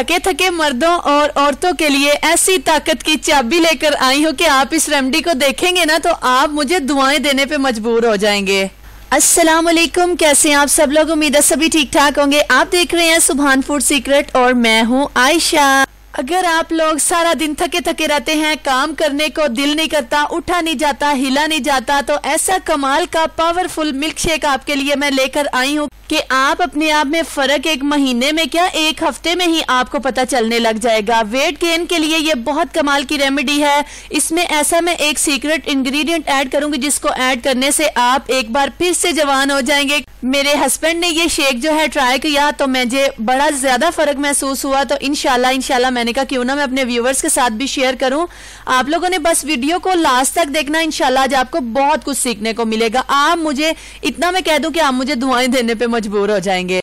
थके थके मर्दों और औरतों के लिए ऐसी ताकत की चाबी लेकर आई हो कि आप इस रेमडी को देखेंगे ना तो आप मुझे दुआएँ देने पे मजबूर हो जाएँगे। अस्सलाम वालेकुम कैसे हैं आप सब लोग? उम्मीद है सभी ठीक ठाक होंगे। आप देख रहे हैं सुबहान फ़ूड सीक्रेट और मैं हूँ आयशा। अगर आप लोग सारा दिन थके थके रहते हैं, काम करने को दिल नहीं करता, उठा नहीं जाता, हिला नहीं जाता तो ऐसा कमाल का पावरफुल मिल्क शेक आपके लिए मैं लेकर आई हूँ कि आप अपने आप में फ़र्क एक महीने में क्या एक हफ़्ते में ही आपको पता चलने लग जाएगा। वेट गेन के लिए ये बहुत कमाल की रेमेडी है। इसमें ऐसा मैं एक सीक्रेट इंग्रेडिएंट ऐड करूँगी, जिसको ऐड करने से आप एक बार फिर से जवान हो जाएँगे। मेरे हस्बैंड ने ये शेक जो है ट्राई किया तो मुझे बड़ा ज़्यादा फ़र्क महसूस हुआ तो इनशाला इनशाला मैंने कहा क्यों ना मैं अपने व्यूवर्स के साथ भी शेयर करूँ। आप लोगों ने बस वीडियो को लास्ट तक देखना इनशाला आज आपको बहुत कुछ सीखने को मिलेगा। आप मुझे, इतना मैं कह दूँ कि आप मुझे दुआएँ देने पे मजबूर हो जाएँगे।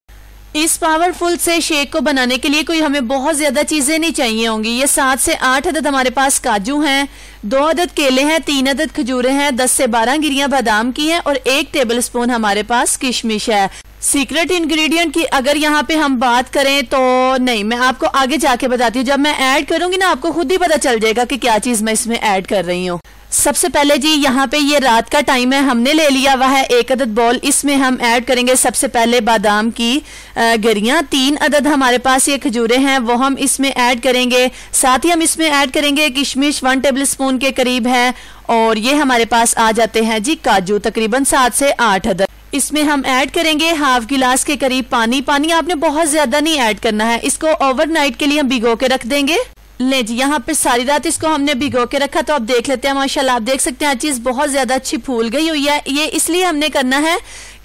इस पावरफुल से शेक को बनाने के लिए कोई हमें बहुत ज़्यादा चीज़ें नहीं चाहिए होंगी। ये सात से आठ अदद हमारे पास काजू हैं, दो अदद केले हैं, तीन अदद खजूरें हैं, दस से बारह गिरियाँ बादाम की हैं और एक टेबल स्पून हमारे पास किशमिश है। सीक्रेट इंग्रेडिएंट की अगर यहाँ पे हम बात करें तो नहीं, मैं आपको आगे जाके बताती हूँ। जब मैं ऐड करूँगी ना, आपको खुद ही पता चल जाएगा कि क्या चीज़ मैं इसमें ऐड कर रही हूँ। सबसे पहले जी, यहाँ पे ये रात का टाइम है, हमने ले लिया हुआ है एक अदद बॉल इसमें हम ऐड करेंगे सबसे पहले बादाम की गरियाँ। तीन अदद हमारे पास ये खजूरें हैं, वो हम इसमें ऐड करेंगे। साथ ही हम इसमें ऐड करेंगे किशमिश वन टेबल स्पून के करीब है, और ये हमारे पास आ जाते हैं जी, काजू, तकरीबन सात से आठ अदद। इसमें हम ऐड करेंगे हाफ़ गिलास के करीब पानी। पानी आपने बहुत ज़्यादा नहीं ऐड करना है, इसको ओवरनाइट के लिए हम भिगो के रख देंगे। ले जी, यहाँ पे सारी रात इसको हमने भिगो के रखा तो आप देख लेते हैं, माशाल्लाह, आप देख सकते हैं, हर चीज़ बहुत ज़्यादा अच्छी फूल गई हुई है। ये इसलिए हमने करना है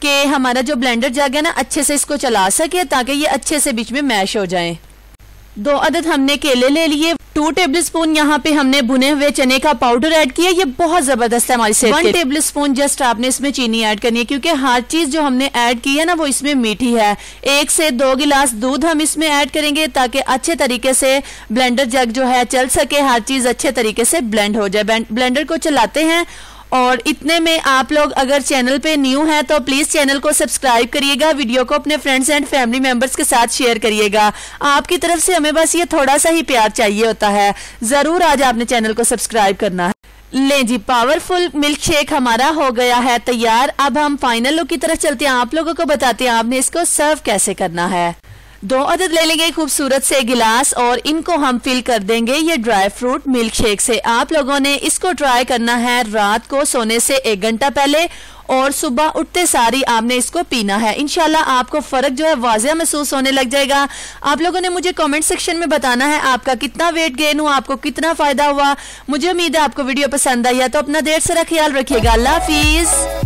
कि हमारा जो ब्लेंडर जा गया ना, अच्छे से इसको चला सके, ताकि ये अच्छे से बीच में मैश हो जाए। दो अदद हमने केले ले लिए टू टेबल स्पून यहाँ पे हमने भुने हुए चने का पाउडर ऐड किया। ये बहुत ज़बरदस्त है हमारी सेहत वन टेबल स्पून जस्ट आपने इसमें चीनी ऐड करनी है क्योंकि हर चीज़ जो हमने ऐड की है ना वो इसमें मीठी है। एक से दो गिलास दूध हम इसमें ऐड करेंगे ताकि अच्छे तरीके से ब्लेंडर जग जो है चल सके। हर चीज़ अच्छे तरीके से ब्लेंड हो जाए। ब्लेंडर को चलाते हैं और इतने में आप लोग अगर चैनल पे न्यू हैं तो प्लीज़ चैनल को सब्सक्राइब करिएगा वीडियो को अपने फ्रेंड्स एंड फैमिली मेंबर्स के साथ शेयर करिएगा। आपकी तरफ़ से हमें बस ये थोड़ा सा ही प्यार चाहिए होता है। ज़रूर आज आपने चैनल को सब्सक्राइब करना है। ले जी पावरफुल मिल्क शेक हमारा हो गया है तैयार। अब हम फाइनल लुक की तरफ़ चलते हैं। आप लोगों को बताते हैं, आपने इसको सर्व कैसे करना है। दो अदद ले लेंगे खूबसूरत से गिलास और इनको हम फिल कर देंगे ये ड्राई फ्रूट मिल्क शेक से। आप लोगों ने इसको ट्राई करना है रात को सोने से एक घंटा पहले और सुबह उठते सारी आपने इसको पीना है। इनशाला आपको फ़र्क जो है वाजिया महसूस होने लग जाएगा। आप लोगों ने मुझे कमेंट सेक्शन में बताना है आपका कितना वेट गेन हुआ, आपको कितना फ़ायदा हुआ। मुझे उम्मीद है आपको वीडियो पसंद आई है तो अपना देर सारा ख्याल रखिएगा। अल्लाह हाफिज़।